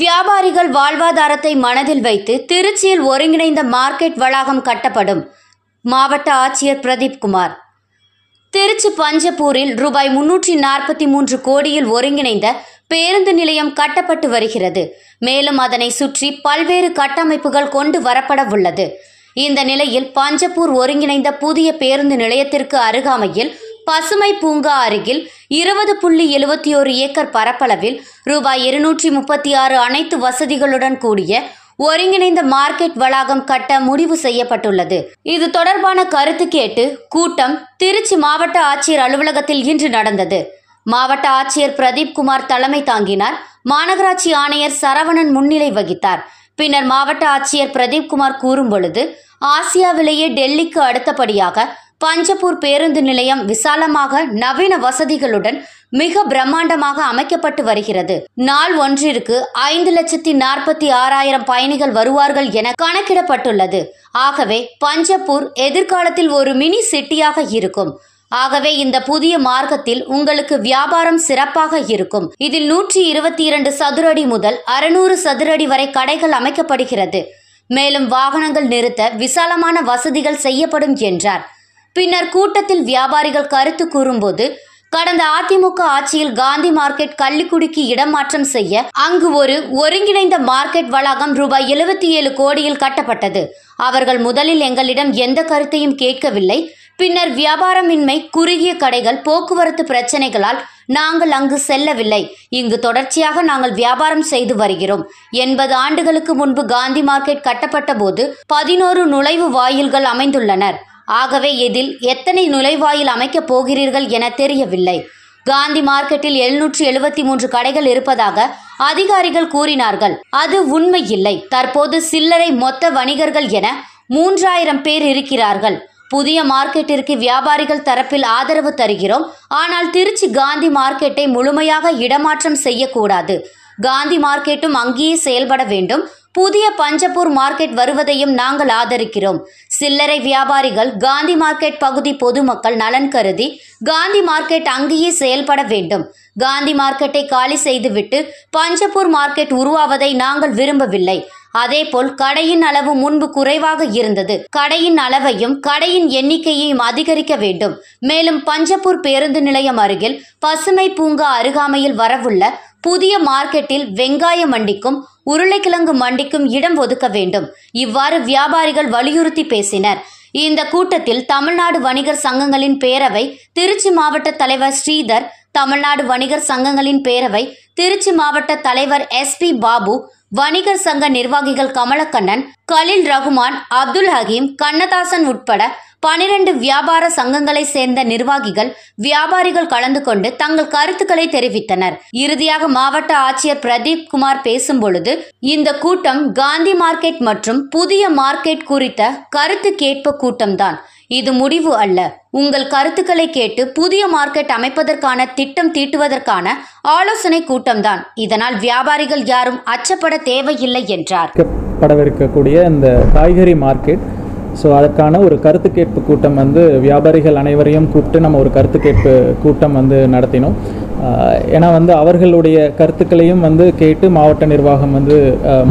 வியாபாரிகள் வாழ்வாதாரத்தை மனதில் வைத்து திருச்சியில் ஒருங்கிணைந்த மார்க்கெட் வளாகம் கட்டப்படும். மாவட்ட ஆட்சியர் பிரதீப் குமார். திருச்சி பஞ்சப்பூரில் ரூபாய் முன்னூற்றி நாற்பத்தி மூன்று கோடியில் ஒருங்கிணைந்த பேருந்து நிலையம் கட்டப்பட்டு வருகிறது. மேலும் அதனை சுற்றி பல்வேறு கட்டமைப்புகள் கொண்டு வரப்பட உள்ளது. இந்த நிலையில் பஞ்சப்பூர் ஒருங்கிணைந்த புதிய பேருந்து நிலையத்திற்கு அருகாமையில் பசுமை பூங்கா அருகில் இருபது புள்ளி எழுபத்தி ஒரு ஏக்கர் பரப்பளவில் ரூபாய் இருநூற்றி முப்பத்தி ஆறு அனைத்து வசதிகளுடன் கூடிய ஒருங்கிணைந்த மார்க்கெட் வளாகம் கட்ட முடிவு செய்யப்பட்டுள்ளது. இது தொடர்பான கருத்து கேட்டு கூட்டம் திருச்சி மாவட்ட ஆட்சியர் அலுவலகத்தில் இன்று நடந்தது. மாவட்ட ஆட்சியர் பிரதீப் குமார் தலைமை தாங்கினார். மாநகராட்சி ஆணையர் சரவணன் முன்னிலை வகித்தார். பின்னர் மாவட்ட ஆட்சியர் பிரதீப் குமார் கூறும் பொழுது ஆசியாவிலேயே டெல்லிக்கு அடுத்தபடியாக பஞ்சப்பூர் பேருந்து நிலையம் விசாலமாக நவீன வசதிகளுடன் மிக பிரம்மாண்டமாக அமைக்கப்பட்டு வருகிறது. நாள் ஒன்றிற்கு ஐந்து லட்சத்தி நாற்பத்தி ஆறாயிரம் பயணிகள் வருவார்கள் என கணக்கிடப்பட்டுள்ளது. ஆகவே பஞ்சப்பூர் எதிர்காலத்தில் ஒரு மினி சிட்டியாக இருக்கும். ஆகவே இந்த புதிய மார்க்கத்தில் உங்களுக்கு வியாபாரம் சிறப்பாக இருக்கும். இதில் நூற்றி இருபத்தி இரண்டு சதுரடி முதல் அறுநூறு சதுரடி வரை கடைகள் அமைக்கப்படுகிறது. மேலும் வாகனங்கள் நிறுத்த விசாலமான வசதிகள் செய்யப்படும் என்றார். பின்னர் கூட்டத்தில் வியாபாரிகள் கருத்து கூறும்போது கடந்த அதிமுக ஆட்சியில் காந்தி மார்க்கெட் கள்ளிக்குடிக்கு இடமாற்றம் செய்ய அங்கு ஒரு ஒருங்கிணைந்த மார்க்கெட் வளாகம் ரூபாய் எழுபத்தி ஏழு கோடியில் கட்டப்பட்டது. அவர்கள் முதலில் எங்களிடம் எந்த கருத்தையும் கேட்கவில்லை. பின்னர் வியாபாரமின்மை குறுகிய கடைகள் போக்குவரத்து பிரச்சனைகளால் நாங்கள் அங்கு செல்லவில்லை. இங்கு தொடர்ச்சியாக நாங்கள் வியாபாரம் செய்து வருகிறோம். எண்பது ஆண்டுகளுக்கு முன்பு காந்தி மார்க்கெட் கட்டப்பட்ட போது பதினோரு நுழைவு வாயில்கள் அமைந்துள்ளனர். ஆகவே இதில் எத்தனை நுழைவாயில் அமைக்கப் போகிறீர்கள் என தெரியவில்லை. காந்தி மார்க்கெட்டில் எழுநூற்றி எழுபத்தி மூன்று கடைகள் இருப்பதாக அதிகாரிகள் கூறினார்கள். அது உண்மை இல்லை தற்போது சில்லறை மொத்த வணிகர்கள் என மூன்றாயிரம் பேர் இருக்கிறார்கள். புதிய மார்க்கெட்டிற்கு வியாபாரிகள் தரப்பில் ஆதரவு தருகிறோம். ஆனால் திருச்சி காந்தி மார்க்கெட்டை முழுமையாக இடமாற்றம் செய்யக்கூடாது. காந்தி மார்க்கெட்டும் அங்கேயே செயல்பட வேண்டும். புதிய பஞ்சப்பூர் மார்க்கெட் வருவதையும் நாங்கள் ஆதரிக்கிறோம். சில்லறை வியாபாரிகள் காந்தி மார்க்கெட் பகுதி பொதுமக்கள் நலன் கருதி காந்தி மார்க்கெட் அங்கேயே செயல்பட வேண்டும். காந்தி மார்க்கெட்டை காலி செய்துவிட்டு பஞ்சப்பூர் மார்க்கெட் உருவாவதை நாங்கள் விரும்பவில்லை. அதேபோல் கடையின் அளவு முன்பு குறைவாக இருந்தது. கடையின் அளவையும் கடையின் எண்ணிக்கையையும் அதிகரிக்க வேண்டும். மேலும் பஞ்சப்பூர் பேருந்து நிலையம் அருகில் பசுமை பூங்கா அருகாமையில் வரவுள்ள புதிய மார்க்கெட்டில் வெங்காய மண்டிக்கும் உருளைக்கிழங்கு மண்டிக்கும் இடம் ஒதுக்க வேண்டும். இவ்வாறு வியாபாரிகள் வலியுறுத்தி பேசினர். இந்த கூட்டத்தில் தமிழ்நாடு வணிகர் சங்கங்களின் பேரவை திருச்சி மாவட்ட தலைவர் ஸ்ரீதர் தமிழ்நாடு வணிகர் சங்கங்களின் பேரவை திருச்சி மாவட்ட தலைவர் எஸ் பி பாபு வணிகர் சங்க நிர்வாகிகள் கமலக்கண்ணன் கலில் ரகுமான் அப்துல் ஹகீம் கண்ணதாசன் உட்பட பனிரெண்டு வியாபார சங்கங்களை சேர்ந்த நிர்வாகிகள் வியாபாரிகள் கலந்து கொண்டு தங்கள் கருத்துக்களை தெரிவித்தனர். இறுதியாக மாவட்ட ஆட்சியர் பிரதீப் குமார் பேசும் பொழுது இந்த கூட்டம் காந்தி மார்க்கெட் மற்றும் புதிய மார்க்கெட் குறித்த கருத்து கேட்பு கூட்டம்தான். இது முடிவு அல்ல. உங்கள் கருத்துக்களை கேட்டு புதிய மார்க்கெட் அமைப்பதற்கான திட்டம் தீட்டுவதற்கான ஆலோசனை கூட்டம்தான். இதனால் வியாபாரிகள் யாரும் அச்சப்பட தேவையில்லை என்றார். படவிருக்கக்கூடிய இந்த காய்கறி மார்க்கெட். ஸோ அதற்கான ஒரு கருத்து கேட்பு கூட்டம் வந்து வியாபாரிகள் அனைவரையும் கூப்பிட்டு நம்ம ஒரு கருத்து கேட்பு கூட்டம் வந்து நடத்தினோம். ஆஹ் ஏன்னா வந்து அவர்களுடைய கருத்துக்களையும் வந்து கேட்டு மாவட்ட நிர்வாகம் வந்து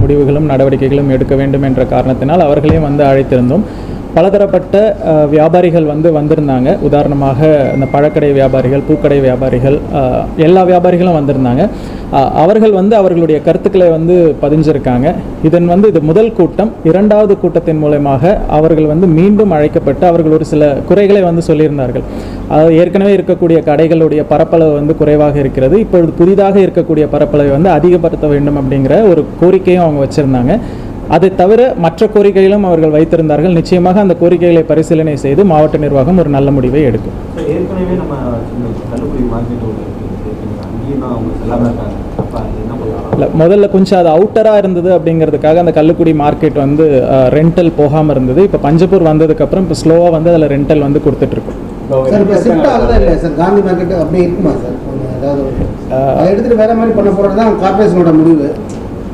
முடிவுகளும் நடவடிக்கைகளும் எடுக்க வேண்டும் என்ற காரணத்தினால் அவர்களையும் வந்து அழைத்திருந்தோம். பலதரப்பட்ட வியாபாரிகள் வந்து வந்திருந்தாங்க. உதாரணமாக இந்த பழக்கடை வியாபாரிகள் பூக்கடை வியாபாரிகள் எல்லா வியாபாரிகளும் வந்திருந்தாங்க. அவர்கள் வந்து அவர்களுடைய கருத்துக்களை வந்து பதிஞ்சிருக்காங்க. இதன் வந்து இது முதல் கூட்டம். இரண்டாவது கூட்டத்தின் மூலயமாக அவர்கள் வந்து மீண்டும் அழைக்கப்பட்டு அவர்கள் ஒரு சில குறைகளை வந்து சொல்லியிருந்தார்கள். அதாவது ஏற்கனவே இருக்கக்கூடிய கடைகளுடைய பரப்பளவு வந்து குறைவாக இருக்கிறது. இப்பொழுது புதிதாக இருக்கக்கூடிய பரப்பளவை வந்து அதிகப்படுத்த வேண்டும் அப்படிங்கிற ஒரு கோரிக்கையும் அவங்க வச்சுருந்தாங்க. அதை தவிர மற்ற கோரிக்கைகளும் அவர்கள் வைத்திருந்தார்கள். நிச்சயமாக அந்த கோரிக்கைகளை பரிசீலனை செய்து மாவட்ட நிர்வாகம் ஒரு நல்ல முடிவை எடுக்கும். இல்லை முதல்ல கொஞ்சம் அது அவுட்டராக இருந்தது அப்படிங்கிறதுக்காக அந்த கள்ளுக்குடி மார்க்கெட் வந்து ரெண்டல் போகாமல் இருந்தது. இப்போ பஞ்சப்பூர் வந்ததுக்கப்புறம் இப்போ ஸ்லோவாக வந்து அதில் ரெண்டல் வந்து கொடுத்துட்ருக்கோம் காந்தி மார்க்கெட் அப்படி இருக்குமா சார் எடுத்துட்டு வேற மாதிரி பண்ண போறது தான் கார்பரேஷனோட முடிவு.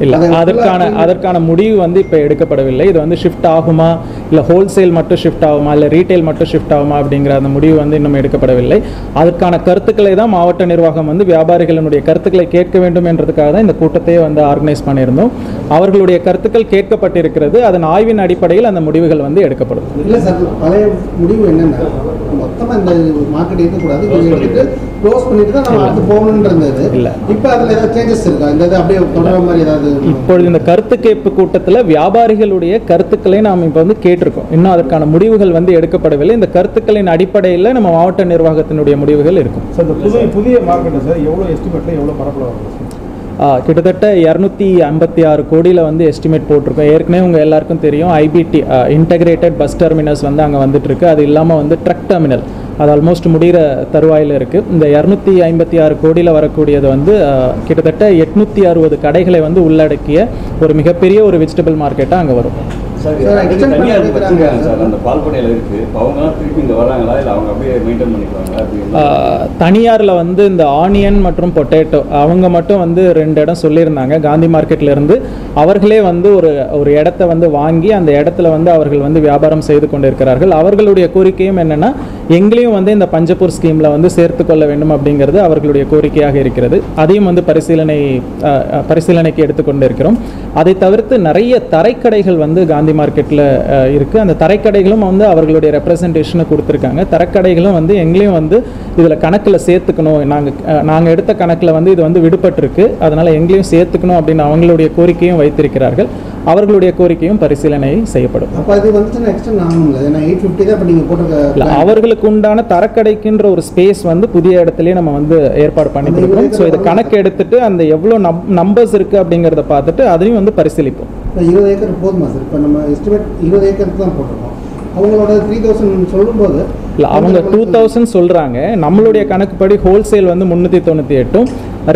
இல்லை அதற்கான அதற்கான முடிவு வந்து இப்போ எடுக்கப்படவில்லை. இது வந்து ஷிஃப்ட் ஆகுமா? இல்லை ஹோல்சேல் மட்டும் ஷிஃப்ட் ஆகுமா? இல்லை ரீட்டைல் மட்டும் ஷிஃப்ட் ஆகுமா? அப்படிங்கிற அந்த முடிவு வந்து இன்னும் எடுக்கப்படவில்லை. அதற்கான கருத்துக்களை தான் மாவட்ட நிர்வாகம் வந்து வியாபாரிகளினுடைய கருத்துக்களை கேட்க வேண்டும் என்றதுக்காக தான் இந்த கூட்டத்தையே வந்து ஆர்கனைஸ் பண்ணியிருந்தோம். அவர்களுடைய கருத்துக்கள் கேட்கப்பட்டிருக்கிறது. அதன் ஆய்வின் அடிப்படையில் அந்த முடிவுகள் வந்து எடுக்கப்படும். இல்லை சார் பழைய முடிவு என்னன்னா? மொத்தமாக இந்த மார்க்கெட் இருக்கக்கூடாது. கொஞ்சம் எடுத்துட்டு க்ளோஸ் பண்ணிட்டு தான் நம்ம அடுத்து போகணுன்றது இல்ல. இப்போ அதில் ஏதாவது சேஞ்சஸ் இருக்கா? இந்த இது அப்படியே தொடர மாதிரி ஏதாவது இப்பொழுது இந்த கருத்து கேட்பு கூட்டத்தில் வியாபாரிகளுடைய கருத்துக்களை நாம் இப்போ வந்து கேட்டிருக்கோம். இன்னும் அதற்கான முடிவுகள் வந்து எடுக்கப்படவில்லை. இந்த கருத்துக்களின் அடிப்படையில் நம்ம மாவட்ட நிர்வாகத்தினுடைய முடிவுகள் இருக்கும். சார் இந்த புதிய புதிய மார்க்கெட்டு சார் எவ்வளோ எஸ்டிமேட்டில் எவ்வளோ பரப்பளவு கிட்டத்தட்ட இரநூத்தி ஐம்பத்தி ஆறு கோடியில் வந்து எஸ்டிமேட் போட்டிருக்கோம். ஏற்கனவே உங்கள் எல்லாருக்கும் தெரியும் ஐபிடி இன்டகிரேட்டட் பஸ் டெர்மினஸ் வந்து அங்கே வந்துட்டுருக்கு. அது இல்லாமல் வந்து ட்ரக் டெர்மினல் அது ஆல்மோஸ்ட் முடிகிற தருவாயில் இருக்குது இந்த இரநூத்தி ஐம்பத்தி ஆறு கோடியில் வரக்கூடியது வந்து கிட்டத்தட்ட எட்நூற்றி அறுபது கடைகளை வந்து உள்ளடக்கிய ஒரு மிகப்பெரிய ஒரு வெஜிடபிள் மார்க்கெட்டாக அங்கே வரும். தனியாரில் வந்து இந்த ஆனியன் மற்றும் பொட்டேட்டோ அவங்க மட்டும் வந்து ரெண்டு இடம் சொல்லியிருந்தாங்க. காந்தி மார்க்கெட்ல இருந்து அவர்களே வந்து ஒரு ஒரு இடத்த வந்து வாங்கி அந்த இடத்துல வந்து அவர்கள் வந்து வியாபாரம் செய்து கொண்டிருக்கிறார்கள். அவர்களுடைய கோரிக்கையும் என்னன்னா எங்களையும் வந்து இந்த பஞ்சப்பூர் ஸ்கீமில் வந்து சேர்த்து கொள்ள வேண்டும் அப்படிங்கிறது அவர்களுடைய கோரிக்கையாக இருக்கிறது. அதையும் வந்து பரிசீலனை பரிசீலனைக்கு எடுத்துக்கொண்டு இருக்கிறோம் அதை தவிர்த்து நிறைய தரைக்கடைகள் வந்து காந்தி மார்க்கெட்டில் இருக்குது அந்த தரைக்கடைகளும் வந்து அவர்களுடைய ரெப்ரசன்டேஷனை கொடுத்துருக்காங்க. தரைக்கடைகளும் வந்து எங்களையும் வந்து இதில் கணக்கில் சேர்த்துக்கணும். நாங்கள் நாங்கள் எடுத்த கணக்கில் வந்து இது வந்து விடுபட்டிருக்கு. அதனால் எங்களையும் சேர்த்துக்கணும் அப்படின்னு அவங்களுடைய கோரிக்கையும் வைத்திருக்கிறார்கள். அவர்களுடைய கோரிக்கையும் பரிசீலனை செய்யப்படும். அவர்களுக்கு உண்டான தரக்கடைக்குன்ற ஒரு ஸ்பேஸ் வந்து புதிய இடத்துலயே நம்ம வந்து ஏற்பாடு பண்ணி கொடுப்போம் ஸோ இதை கணக்கு எடுத்துட்டு அந்த எவ்வளோ நம் நம்பர்ஸ் இருக்குது அப்படிங்கிறத பார்த்துட்டு அதையும் வந்து பரிசீலிப்போம். இருபது ஏக்கர் போதுமா சார் இப்போ நம்ம எஸ்டிமேட் இருபது ஏக்கருக்கு தான் போட்டிருக்கோம். அவங்களோட த்ரீ தௌசண்ட் சொல்லும்போது இல்லை அவங்க டூ தௌசண்ட் சொல்கிறாங்க நம்மளுடைய கணக்குப்படி ஹோல்சேல் வந்து முந்நூற்றி தொண்ணூற்றி எட்டும்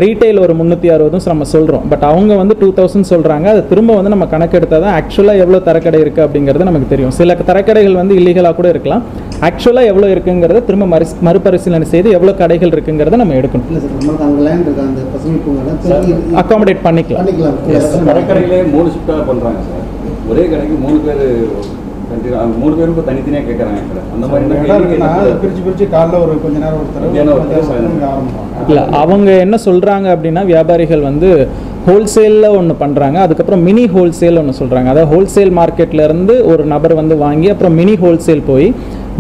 ரீட்டைல் ஒரு முந்நூற்றி அறுபதும் நம்ம சொல்கிறோம் பட் அவங்க வந்து டூ தௌசண்ட் சொல்கிறாங்க அது திரும்ப வந்து நம்ம கணக்கு எடுத்தால் தான் ஆக்சுவலாக எவ்வளோ தரக்கடை இருக்குது அப்படிங்கிறது நமக்கு தெரியும். சில தரக்கடைகள் வந்து இல்லீகலாக கூட இருக்கலாம். ஆக்சுவலாக எவ்வளோ இருக்குங்கிறத திரும்ப மறு மறுபரிசீலனை செய்து எவ்வளோ கடைகள் இருக்குங்கிறத நம்ம எடுக்கணும். அகாமடேட் பண்ணிக்கலாம். ஒரே கடைக்கு மூணு பேர் மூணு இப்போ தனித்தனியாக கேட்குறாங்க கடை அந்த மாதிரி பிரித்து பிரித்து காலைல ஒரு கொஞ்ச நேரம் ஒரு தடவை மத்தியானம் ஒரு மத்தியானம் தடவை இங்கே ஆரம்பிப்பாங்க. இல்லை அவங்க என்ன சொல்கிறாங்க அப்படின்னா வியாபாரிகள் வந்து ஹோல்சேலில் ஒன்று பண்ணுறாங்க அதுக்கப்புறம் மினி ஹோல்சேல் ஒன்று சொல்கிறாங்க அதாவது ஹோல்சேல் மார்க்கெட்ல இருந்து ஒரு நபர் வந்து வாங்கி அப்புறம் மினி ஹோல்சேல் போய்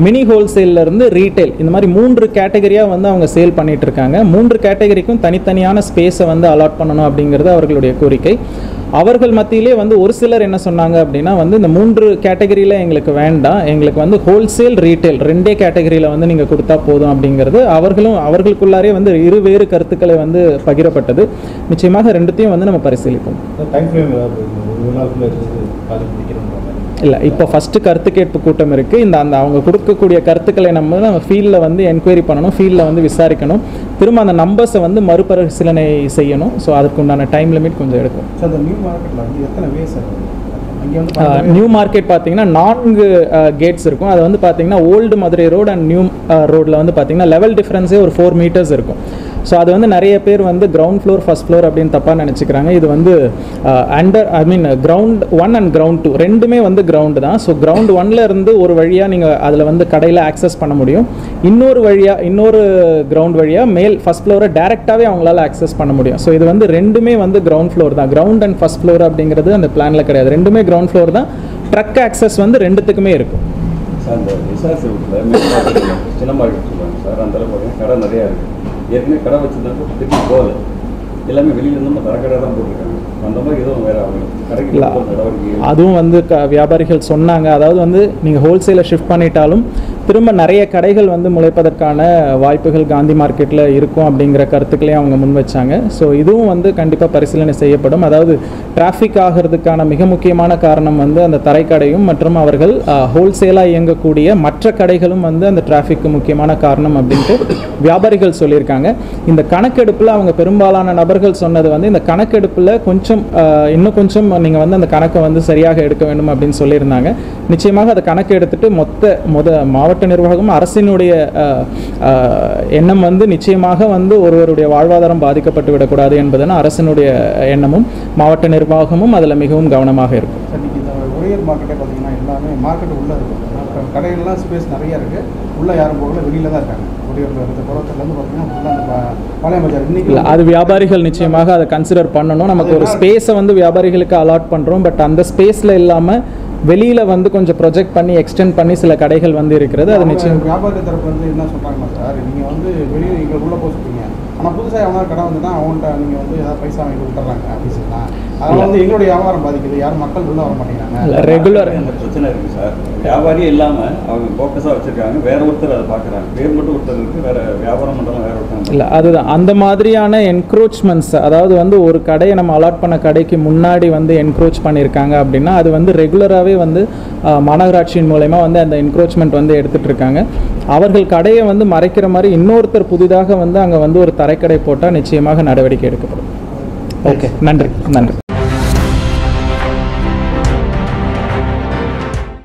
மினி ஹோல்சேல்ல இருந்து ரீட்டைல் இந்த மாதிரி மூன்று கேட்டகரியாக வந்து அவங்க சேல் பண்ணிட்டு இருக்காங்க. மூன்று கேட்டகரிக்கும் தனித்தனியான ஸ்பேஸை வந்து அலாட் பண்ணணும் அப்படிங்கிறது அவர்களுடைய கோரிக்கை. அவர்கள் மத்தியிலே வந்து ஒரு சிலர் என்ன சொன்னாங்க அப்படின்னா வந்து இந்த மூன்று கேட்டகரியில் எங்களுக்கு வேண்டாம். எங்களுக்கு வந்து ஹோல்சேல் ரீட்டைல் ரெண்டே கேட்டகரியில் வந்து நீங்கள் கொடுத்தா போதும் அப்படிங்கிறது அவர்களும் அவர்களுக்குள்ளாரே வந்து இருவேறு கருத்துக்களை வந்து பகிரப்பட்டது. நிச்சயமாக ரெண்டுத்தையும் வந்து நம்ம பரிசீலிப்போம். இல்லை இப்போ ஃபஸ்ட்டு கருத்து கேட்பு கூட்டம் இருக்குது இந்த அந்த அவங்க கொடுக்கக்கூடிய கருத்துக்களை நம்ம நம்ம ஃபீல்டில் வந்து என்கொயரி பண்ணணும் ஃபீல்டில் வந்து விசாரிக்கணும். திரும்ப அந்த நம்பர்ஸை வந்து மறுபரிசீலனை செய்யணும். ஸோ அதுக்கு உண்டான டைம் லிமிட் கொஞ்சம் எடுக்கும். அந்த நியூ மார்க்கெட்டில் வந்து எத்தனை நியூ மார்க்கெட் பார்த்தீங்கன்னா நான்கு கேட்ஸ் இருக்கும். அது வந்து பார்த்தீங்கன்னா old Madurai road and new ரோட்டில் வந்து பார்த்தீங்கன்னா லெவல் டிஃப்ரென்ஸே ஒரு ஃபோர் மீட்டர்ஸ் இருக்கும். ஸோ அது வந்து நிறைய பேர் வந்து கிரவுண்ட் ஃப்ளோர் ஃபஸ்ட் ஃப்ளோர் அப்படின்னு தப்பாக நினச்சிக்கிறாங்க. இது வந்து under I mean ground one and ground two ரெண்டுமே வந்து கிரவுண்டு தான். ஸோ கிரவுண்ட் ஒன்ல இருந்து ஒரு வழியாக நீங்கள் அதில் வந்து கடையில் ஆக்சஸ் பண்ண முடியும். இன்னொரு வழியாக இன்னொரு கிரவுண்ட் வழியாக மேல் ஃபஸ்ட் ஃப்ளோரை டேரெக்டாகவே அவங்களால ஆக்சஸ் பண்ண முடியும். ஸோ இது வந்து ரெண்டுமே வந்து கிரவுண்ட் ஃப்ளோர் தான். கிரவுண்ட் அண்ட் ஃபஸ்ட் ஃப்ளோர் அப்படிங்கிறது அந்த பிளானில் கிடையாது. ரெண்டுமே கிரவுண்ட் ஃப்ளோர் தான். ட்ரக் ஆக்சஸ் வந்து ரெண்டுத்துக்குமே இருக்கும். சார் சின்ன மார்க்கெட் சொல்லுவாங்க சார். அந்த அளவு கடை நிறையா இருக்குது ஏற்கனவே கடை வச்சுருந்தாங்க திருப்பி போகல. எல்லாமே வெளியில இருந்து தரக்கடை தான் போட்டிருக்காங்க. அந்த மாதிரி எதுவும் வேற அவங்க கடைக்கு அதுவும் வந்து க வியாபாரிகள் சொன்னாங்க. அதாவது வந்து நீங்கள் ஹோல்சேலை ஷிஃப்ட் பண்ணிட்டாலும் திரும்ப நிறைய கடைகள் வந்து முளைப்பதற்கான வாய்ப்புகள் காந்தி மார்க்கெட்டில் இருக்கும் அப்படிங்கிற கருத்துக்களையும் அவங்க முன் வச்சாங்க. ஸோ இதுவும் வந்து கண்டிப்பாக பரிசீலனை செய்யப்படும். அதாவது டிராஃபிக் ஆகிறதுக்கான மிக முக்கியமான காரணம் வந்து அந்த தரைக்கடையும் மற்றும் அவர்கள் ஹோல்சேலாக இயங்கக்கூடிய மற்ற கடைகளும் வந்து அந்த டிராஃபிக்கு முக்கியமான காரணம் அப்படின்ட்டு வியாபாரிகள் சொல்லியிருக்காங்க. இந்த கணக்கெடுப்பில் அவங்க பெரும்பாலான நபர்கள் சொன்னது வந்து இந்த கணக்கெடுப்பில் கொஞ்சம் இன்னும் கொஞ்சம் நீங்கள் வந்து அந்த கணக்கை வந்து சரியாக எடுக்க வேண்டும் அப்படின்னு சொல்லியிருந்தாங்க. நிச்சயமாக அதை கணக்கு எடுத்துட்டு மொத்த மொத மாவட்ட நிர்வாகம் அரசினுடைய எண்ணம் வந்து நிச்சயமாக வந்து ஒருவருடைய வாழ்வாதாரம் பாதிக்கப்பட்டு விடக்கூடாது என்பதுன்னு அரசினுடைய எண்ணமும் மாவட்ட நிர்வாகமும் அதில் மிகவும் கவனமாக இருக்கும். மார்க்கெட்டே பார்த்தீங்கன்னா எல்லாமே மார்க்கெட் உள்ளே கடைகள்லாம் ஸ்பேஸ் நிறைய இருக்குது உள்ளே யாரும் போகல வெளியில தான் இருக்காங்க. அது வியாபாரிகள் நிச்சயமாக அதை கன்சிடர் பண்ணணும். நமக்கு ஒரு ஸ்பேஸை வந்து வியாபாரிகளுக்கு அலாட் பண்ணுறோம் பட் அந்த ஸ்பேஸில் இல்லாமல் வெளியில் வந்து கொஞ்சம் ப்ரொஜெக்ட் பண்ணி எக்ஸ்டெண்ட் பண்ணி சில கடைகள் வந்து இருக்கிறது. அது நிச்சயம். வியாபாரி தரப்பு வந்து என்ன சொல்கிறாங்கன்னா சார் நீங்கள் வந்து வெளியே போக சொல்றீங்க ஆனால் புதுசாக எவனா கடை வந்துன்னா அவங்கள்ட்ட நீங்கள் வந்து ஏதாவது பைசா வாங்கி விட்டுறாங்க அப்படின்னு சொன்னால் அதனால வந்து எங்களுடைய வியாபாரம் பாதிக்குது. யாரும் மக்கள் உள்ளே வர மாட்டேங்கிறாங்க. ரெகுலர் அந்த பிரச்சனை இருக்கு சார்? வியாபாரியே இல்லாம அவங்க ஃபோக்கஸா வச்சிருக்காங்க. வேற ஒருத்தர் அதை பாக்குறாங்க பேர் மட்டும் ஒருத்தர் இருக்கு. வேற வியாபாரம் பண்றவங்க வேற ஒருத்தர் இல்லை அதுதான். அந்த மாதிரியான என்க்ரோச்மெண்ட்ஸ் அதாவது வந்து ஒரு கடையை நம்ம அலாட் பண்ண கடைக்கு முன்னாடி வந்து என்க்ரோச் பண்ணியிருக்காங்க அப்படின்னா அது வந்து ரெகுலராகவே வந்து மாநகராட்சியின் மூலயமா வந்து அந்த என்க்ரோச்மெண்ட் வந்து எடுத்துட்டு இருக்காங்க. அவர்கள் கடையை வந்து மறைக்கிற மாதிரி இன்னொருத்தர் புதிதாக வந்து அங்கே வந்து ஒரு தரைக்கடை போட்டால் நிச்சயமாக நடவடிக்கை எடுக்கப்படும். ஓகே நன்றி. நன்றி.